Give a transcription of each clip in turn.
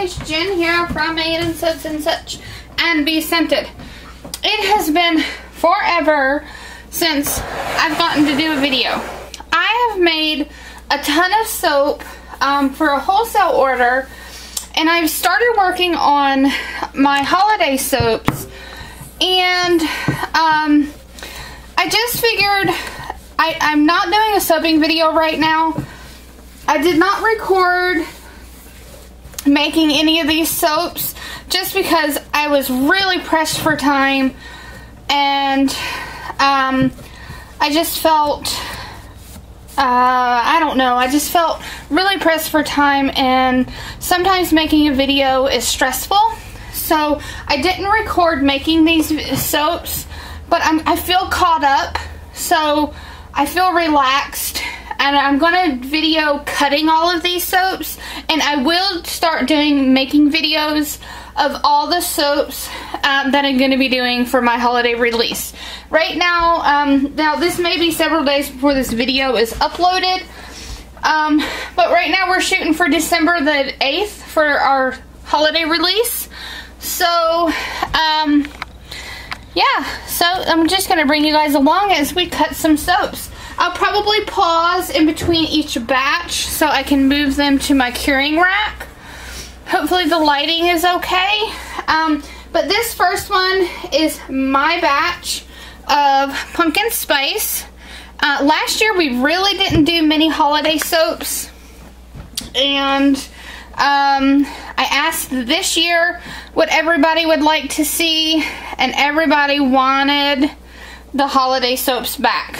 guys, Jen here from Made and Such and Such and Be Scented. It has been forever since I've gotten to do a video. I have made a ton of soap um, for a wholesale order and I've started working on my holiday soaps and um, I just figured I, I'm not doing a soaping video right now. I did not record making any of these soaps just because I was really pressed for time. And um, I just felt uh, I don't know. I just felt really pressed for time and sometimes making a video is stressful. So I didn't record making these soaps but I'm, I feel caught up. So I feel relaxed and I'm to video cutting all of these soaps and I will start doing making videos of all the soaps um, that I'm to be doing for my holiday release. Right now, um, now this may be several days before this video is uploaded, um, but right now we're shooting for December the 8th for our holiday release. So, um, yeah, so I'm just to bring you guys along as we cut some soaps. I'll probably pause in between each batch so I can move them to my curing rack. Hopefully the lighting is okay. Um, but this first one is my batch of pumpkin spice. Uh, last year we really didn't do many holiday soaps. And um, I asked this year what everybody would like to see. And everybody wanted the holiday soaps back.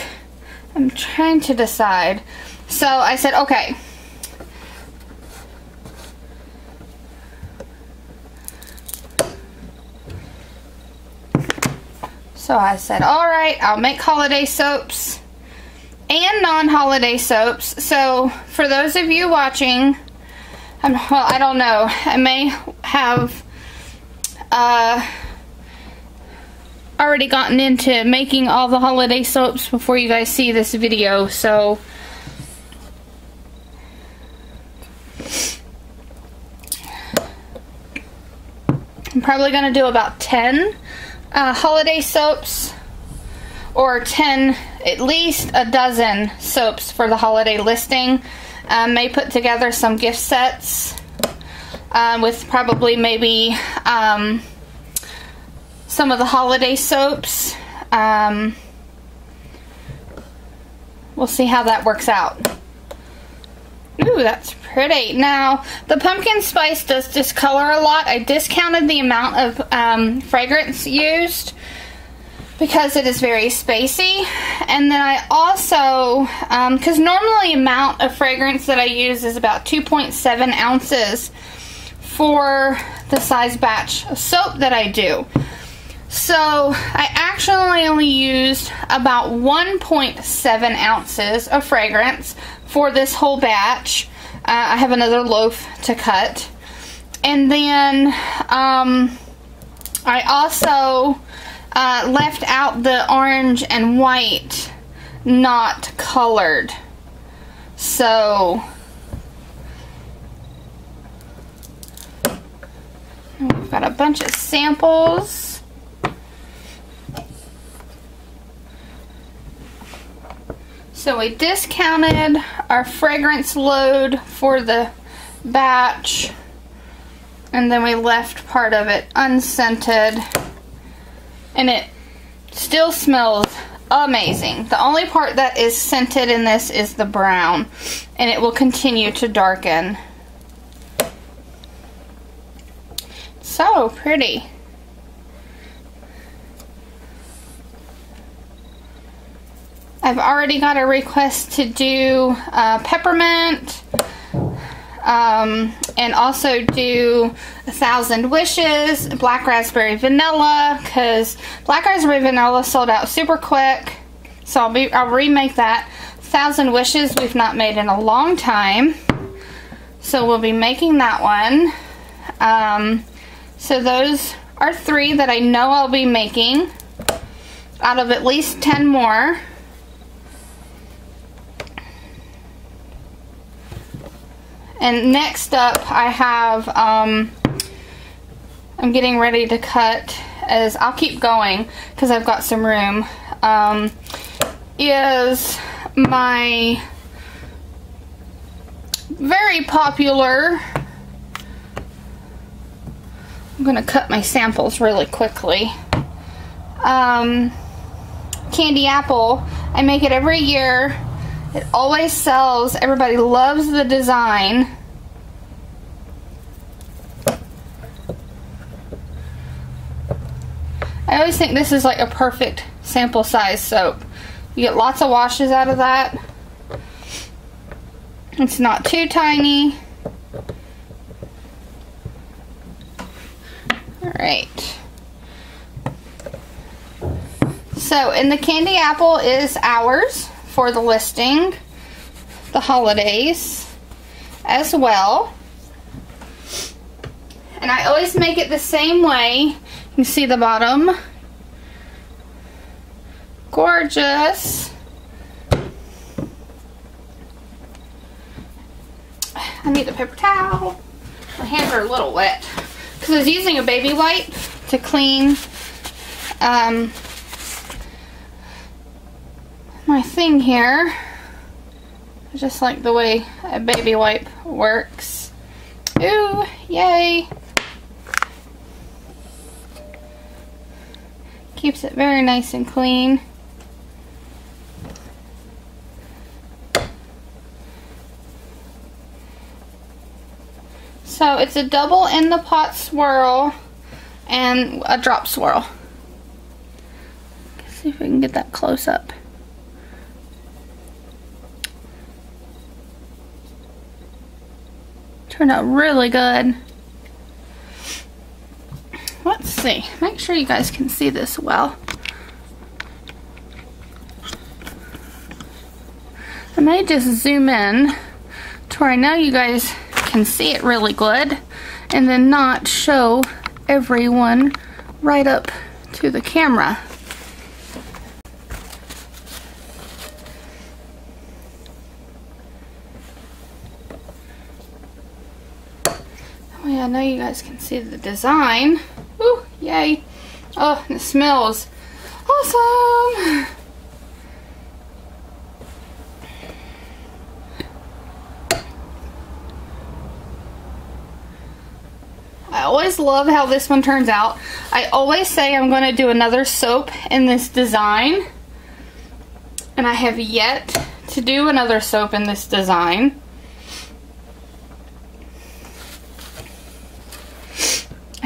I'm trying to decide. So I said, okay. So I said, all right, I'll make holiday soaps and non-holiday soaps. So for those of you watching, I'm, well, I don't know. I may have uh, already gotten into making all the holiday soaps before you guys see this video, so... I'm probably going to do about 10 uh, holiday soaps or 10, at least a dozen soaps for the holiday listing. Um, may put together some gift sets um, with probably maybe um, some of the holiday soaps. Um, we'll see how that works out. Ooh, that's pretty. Now, the pumpkin spice does discolor a lot. I discounted the amount of um, fragrance used because it is very spacey. And then I also, because um, normally amount of fragrance that I use is about 2.7 ounces for the size batch of soap that I do. So I actually only used about 1.7 ounces of fragrance for this whole batch. Uh, I have another loaf to cut. And then um, I also uh, left out the orange and white not colored. So we've got a bunch of samples. So we discounted our fragrance load for the batch and then we left part of it unscented and it still smells amazing. The only part that is scented in this is the brown and it will continue to darken. So pretty. I've already got a request to do uh, peppermint um, and also do a thousand wishes black raspberry vanilla because black raspberry vanilla sold out super quick. So I'll be I'll remake that. Thousand wishes we've not made in a long time. So we'll be making that one. Um, so those are three that I know I'll be making out of at least 10 more And next up I have, um, I'm getting ready to cut as I'll keep going because I've got some room. Um, is my very popular I'm gonna cut my samples really quickly um, candy apple I make it every year it always sells. Everybody loves the design. I always think this is like a perfect sample size soap. You get lots of washes out of that. It's not too tiny. Alright. So, and the candy apple is ours for the listing. The holidays as well. And I always make it the same way. You can see the bottom. Gorgeous. I need a paper towel. My hands are a little wet. Because I was using a baby wipe to clean um, my thing here. I just like the way a baby wipe works. Ooh, yay. Keeps it very nice and clean. So it's a double in the pot swirl and a drop swirl. Let's see if we can get that close up. Turned out really good. Let's see. Make sure you guys can see this well. I may just zoom in to where I know you guys can see it really good and then not show everyone right up to the camera. Oh yeah, I know you guys can see the design. Ooh, yay. Oh, it smells awesome. I always love how this one turns out. I always say I'm going to do another soap in this design. And I have yet to do another soap in this design.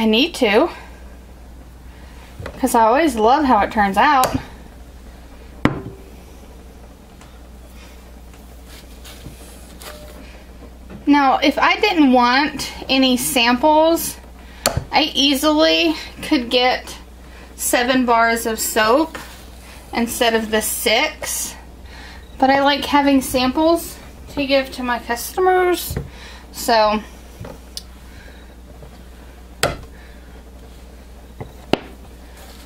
I need to. Because I always love how it turns out. Now, if I didn't want any samples, I easily could get seven bars of soap instead of the six. But I like having samples to give to my customers. So,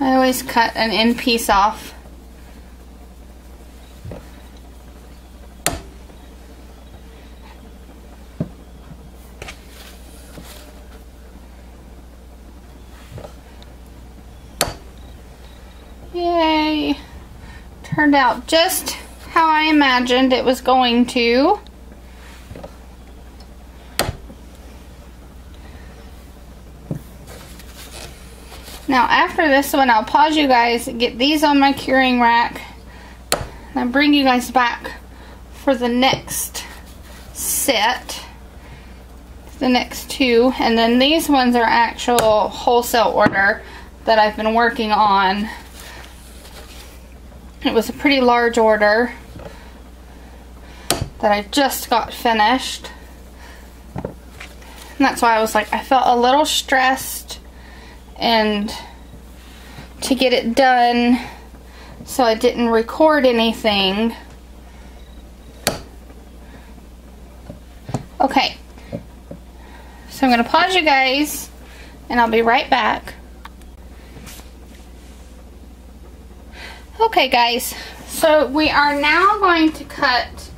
I always cut an end piece off Yay! Turned out just how I imagined it was going to. Now after this one, I'll pause you guys, get these on my curing rack, and bring you guys back for the next set, the next two, and then these ones are actual wholesale order that I've been working on it was a pretty large order that I just got finished. And that's why I was like, I felt a little stressed and to get it done so I didn't record anything. Okay, so I'm going to pause you guys and I'll be right back. Okay guys, so we are now going to cut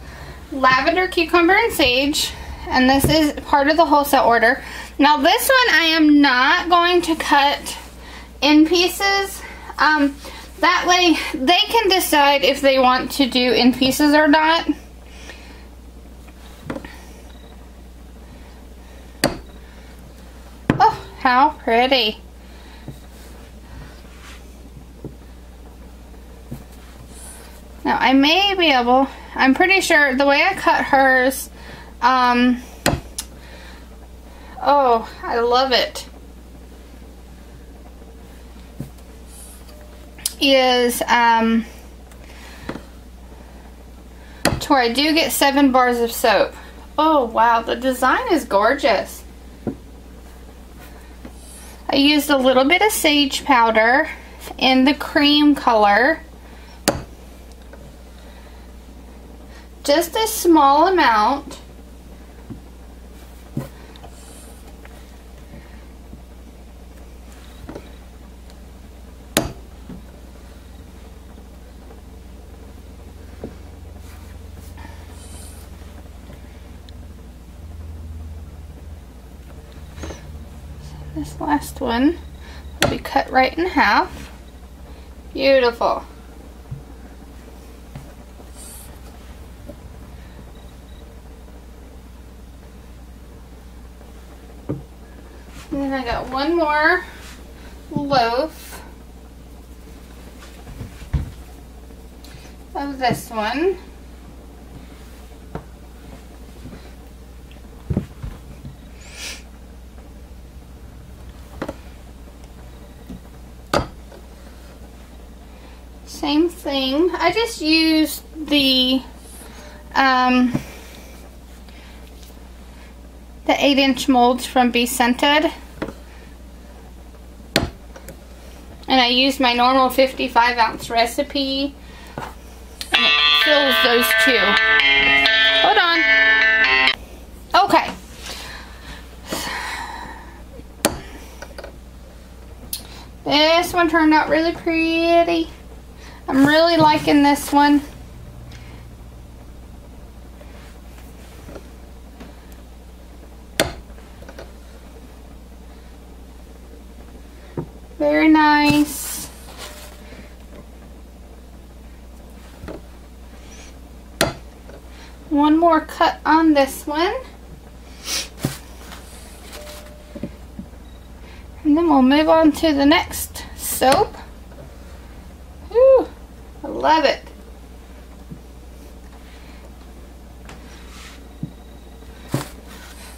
lavender, cucumber, and sage And this is part of the wholesale order. Now this one I am not going to cut in pieces. Um, that way they can decide if they want to do in pieces or not. Oh, how pretty. Now I may be able, I'm pretty sure the way I cut hers, um, oh, I love it. Is, um, to where I do get seven bars of soap. Oh wow, the design is gorgeous. I used a little bit of sage powder in the cream color. Just a small amount. This last one will be cut right in half. Beautiful. And then I got one more loaf of this one. Same thing. I just used the um, the 8 inch molds from Be Scented. And I used my normal 55 ounce recipe. And it fills those two. Hold on. Okay. This one turned out really pretty. I'm really liking this one. Very nice. One more cut on this one. And then we'll move on to the next soap. Love it.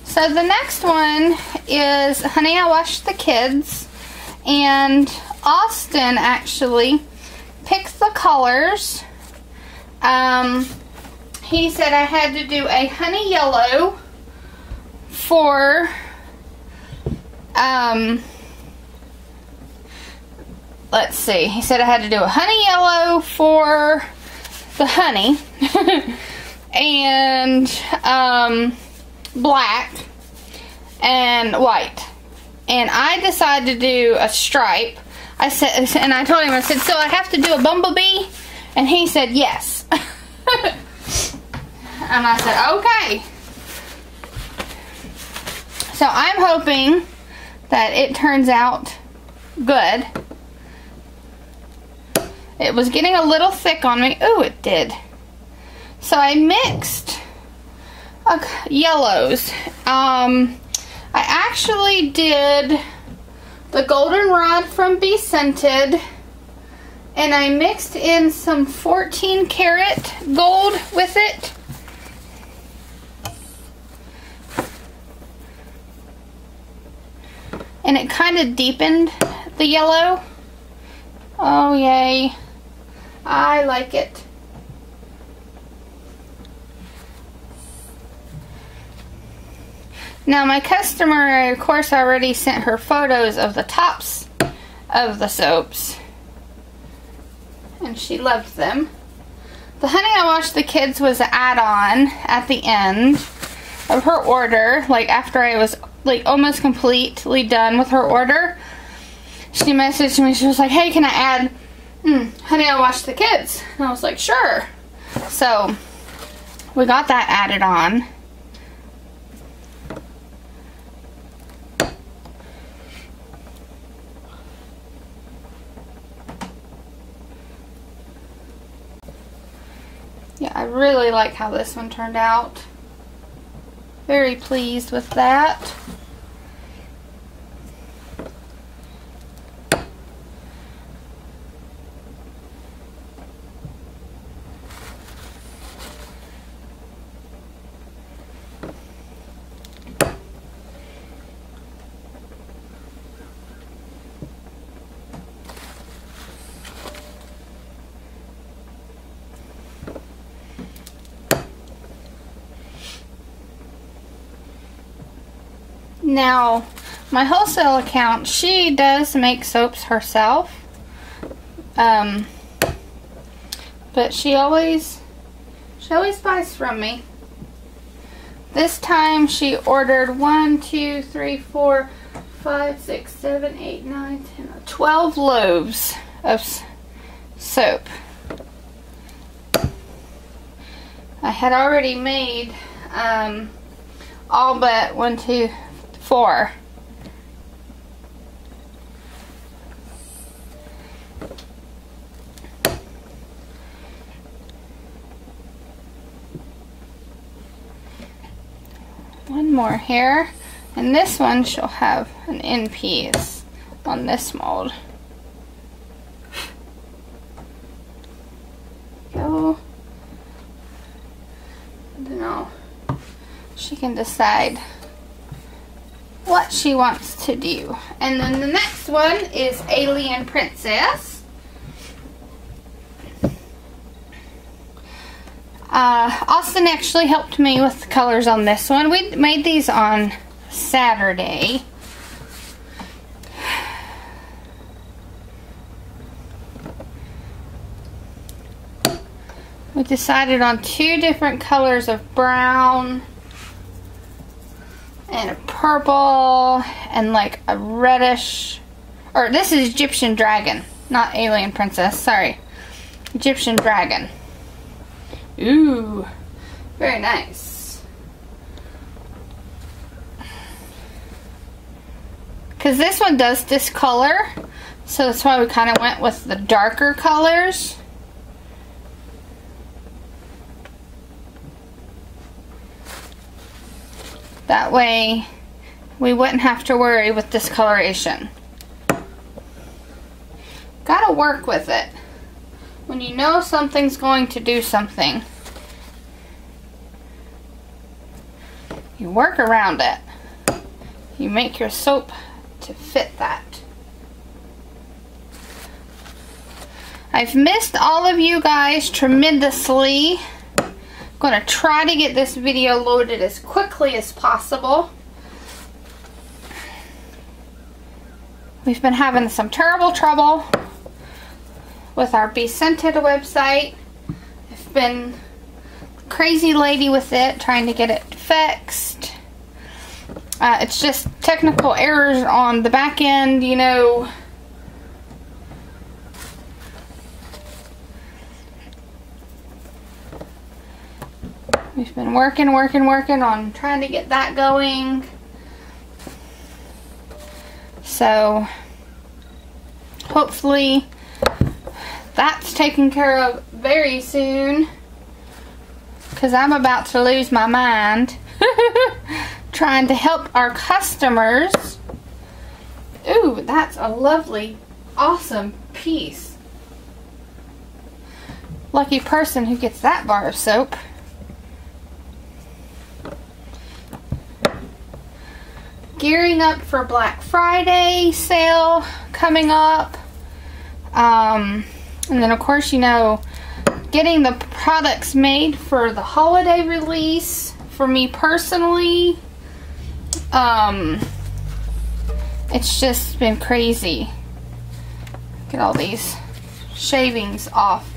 So the next one is Honey I Washed the Kids and Austin actually picked the colors. Um, he said I had to do a honey yellow for um, let's see he said I had to do a honey yellow for the honey and um, black and white and I decided to do a stripe. I said, and I told him, I said, so I have to do a bumblebee? And he said, yes. and I said, okay. So I'm hoping that it turns out good. It was getting a little thick on me. Oh, it did. So I mixed uh, yellows. Um, I actually did the goldenrod from Be Scented and I mixed in some 14 karat gold with it. And it kind of deepened the yellow. Oh yay. I like it. Now my customer, of course, already sent her photos of the tops of the soaps. And she loved them. The Honey I Washed the Kids was an add-on at the end of her order. Like after I was like almost completely done with her order. She messaged me. She was like, hey, can I add mm, honey, I watch the kids. And I was like, sure. So we got that added on. Yeah, I really like how this one turned out. Very pleased with that. Now, my wholesale account, she does make soaps herself. Um, but she always, she always buys from me. This time she ordered one, two, three, four, five, six, seven, eight, nine, ten, twelve loaves of soap. I had already made um, all but one, two, four. One more here. And this one she'll have an end piece on this mold. Go. I don't know. She can decide what she wants to do. And then the next one is Alien Princess. Uh, Austin actually helped me with the colors on this one. We made these on Saturday. We decided on two different colors of brown and a purple and like a reddish or this is Egyptian dragon not alien princess sorry. Egyptian dragon. Ooh very nice. Because this one does discolor so that's why we kind of went with the darker colors. That way we wouldn't have to worry with discoloration. Gotta work with it. When you know something's going to do something, you work around it. You make your soap to fit that. I've missed all of you guys tremendously I'm going to try to get this video loaded as quickly as possible. We've been having some terrible trouble with our Be Scented website. I've been crazy lady with it, trying to get it fixed. Uh, it's just technical errors on the back end, you know, We've been working, working, working on trying to get that going. So, hopefully that's taken care of very soon. Because I'm about to lose my mind trying to help our customers. Ooh, that's a lovely, awesome piece. Lucky person who gets that bar of soap. Gearing up for Black Friday sale coming up. Um, and then, of course, you know, getting the products made for the holiday release for me personally. Um, it's just been crazy. Get all these shavings off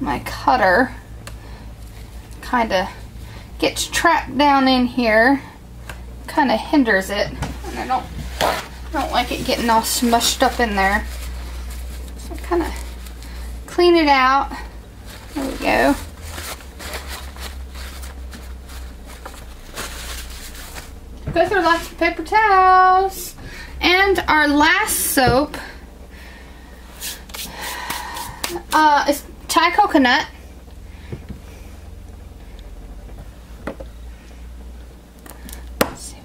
my cutter. Kind of gets trapped down in here kind of hinders it. And I don't, don't like it getting all smushed up in there. So kind of clean it out. There we go. Go through lots of paper towels. And our last soap uh, is Thai coconut.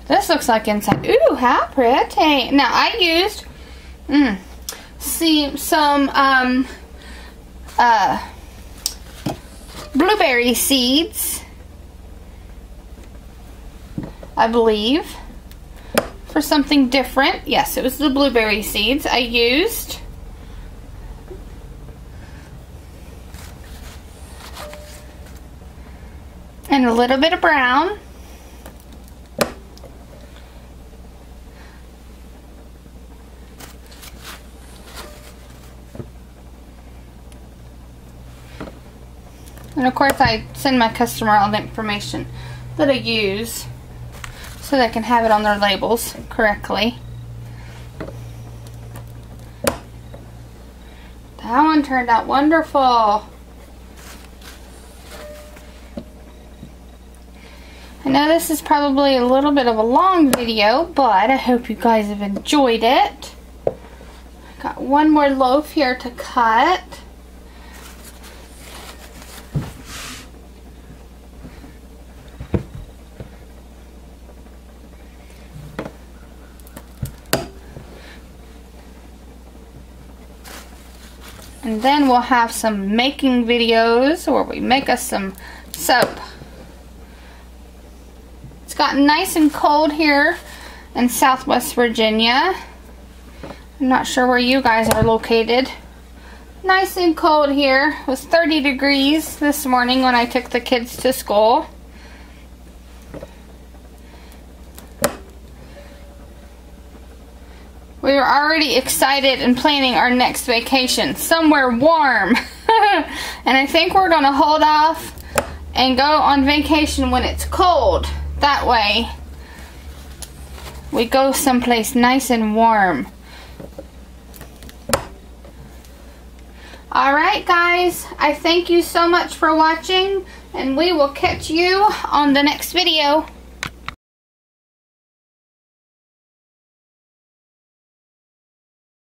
This looks like inside. Ooh, how pretty. Now, I used mm, see, some um, uh, blueberry seeds, I believe, for something different. Yes, it was the blueberry seeds I used. And a little bit of brown. And of course I send my customer all the information that I use so they can have it on their labels correctly. That one turned out wonderful. I know this is probably a little bit of a long video, but I hope you guys have enjoyed it. Got one more loaf here to cut. Then we'll have some making videos where we make us some soap. It's gotten nice and cold here in Southwest Virginia. I'm not sure where you guys are located. Nice and cold here. It was 30 degrees this morning when I took the kids to school. We are already excited and planning our next vacation, somewhere warm. and I think we're going to hold off and go on vacation when it's cold. That way, we go someplace nice and warm. Alright guys, I thank you so much for watching and we will catch you on the next video.